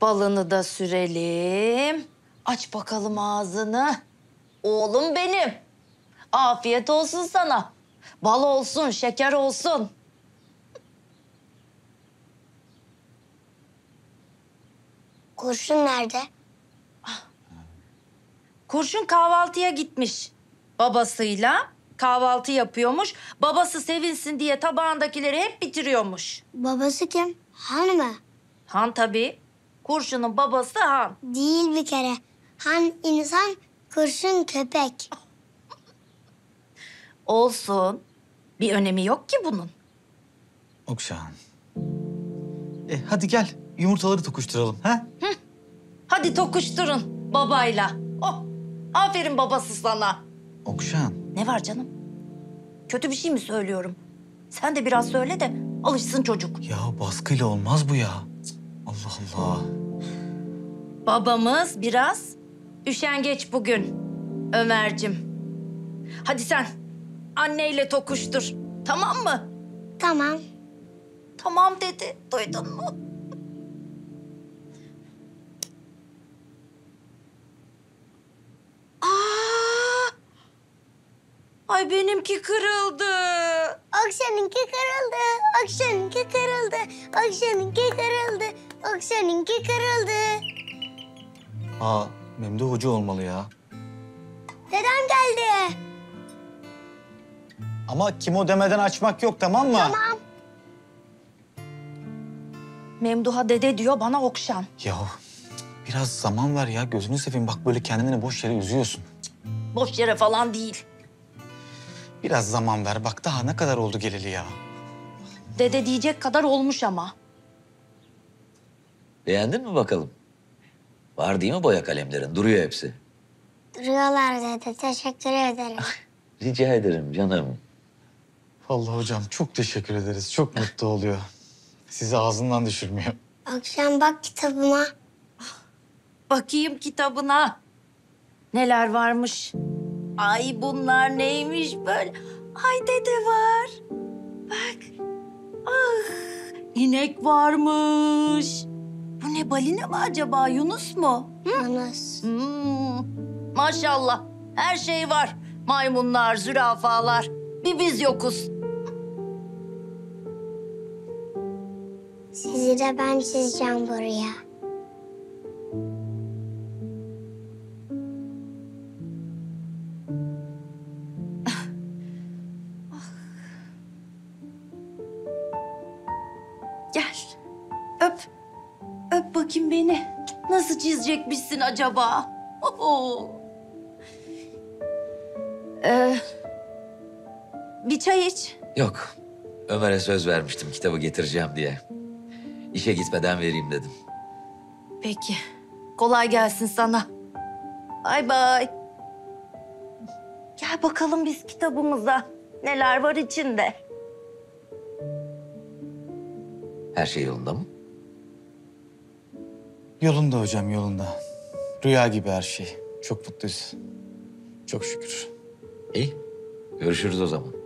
Balını da sürelim. Aç bakalım ağzını. Oğlum benim. Afiyet olsun sana. Bal olsun, şeker olsun. Kurşun nerede? Kurşun kahvaltıya gitmiş. Babasıyla kahvaltı yapıyormuş. Babası sevinsin diye tabağındakileri hep bitiriyormuş. Babası kim? Han mı? Han tabii. Kurşunun babası Han. Değil bir kere. Han insan, kurşun köpek. Olsun. Bir önemi yok ki bunun. Okşan. E hadi gel yumurtaları tokuşturalım ha? Hadi tokuşturun babayla. Oh, aferin babası sana. Okşan. Ne var canım? Kötü bir şey mi söylüyorum? Sen de biraz söyle de alışsın çocuk. Ya baskıyla olmaz bu ya. Allah Allah. Babamız biraz üşengeç bugün Ömer'cim. Hadi sen anneyle tokuştur. Tamam mı? Tamam. Tamam dedi. Duydun mu? Aa! Ay benimki kırıldı. Akşeninki kırıldı. Akşeninki kırıldı. Akşeninki kırıldı. Akşeninki kırıldı. Aa Memduh Hoca olmalı ya. Dedem geldi. Ama kim o demeden açmak yok tamam mı? Tamam. Memduha dede diyor bana okşan. Ya biraz zaman ver ya gözünü seveyim bak böyle kendini boş yere üzüyorsun. Boş yere falan değil. Biraz zaman ver bak daha ne kadar oldu geleli ya. Dede diyecek kadar olmuş ama. Beğendin mi bakalım? Var değil mi boya kalemlerin? Duruyor hepsi. Duruyorlar dede. Teşekkür ederim. Rica ederim canım. Vallahi hocam çok teşekkür ederiz. Çok mutlu oluyor. Sizi ağzından düşürmüyor. Akşam bak kitabıma. Bakayım kitabına. Neler varmış. Ay bunlar neymiş böyle. Ay dede var. Bak. Ah, inek varmış. Bu ne balina mı acaba Yunus mu? Yunus. Hmm, maşallah her şey var. Maymunlar, zürafalar. Bir biz yokuz. Sizi de ben çizeceğim buraya. Gel. Öp bakayım beni. Nasıl çizecekmişsin acaba? Oho. Ee, bir çay iç. Yok. Ömer'e söz vermiştim kitabı getireceğim diye. İşe gitmeden vereyim dedim. Peki. Kolay gelsin sana. Bay bay. Gel bakalım biz kitabımıza. Neler var içinde? Her şey yolunda mı? Yolunda hocam yolunda. Rüya gibi her şey. Çok mutluyuz. Çok şükür. İyi. Görüşürüz o zaman.